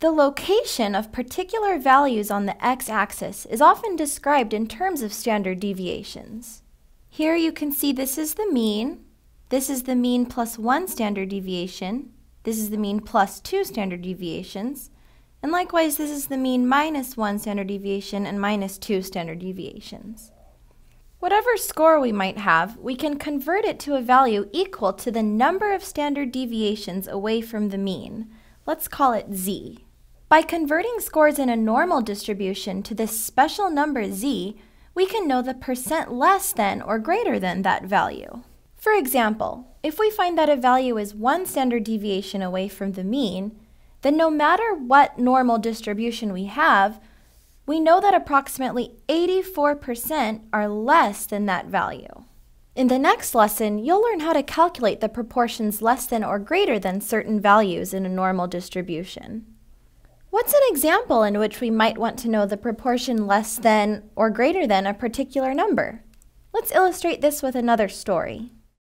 The location of particular values on the x-axis is often described in terms of standard deviations. Here you can see this is the mean, this is the mean plus one standard deviation, this is the mean plus two standard deviations, and likewise this is the mean minus one standard deviation and minus two standard deviations. Whatever score we might have, we can convert it to a value equal to the number of standard deviations away from the mean. Let's call it z. By converting scores in a normal distribution to this special number z, we can know the percent less than or greater than that value. For example, if we find that a value is one standard deviation away from the mean, then no matter what normal distribution we have, we know that approximately 84% are less than that value. In the next lesson, you'll learn how to calculate the proportions less than or greater than certain values in a normal distribution. What's an example in which we might want to know the proportion less than or greater than a particular number? Let's illustrate this with another story.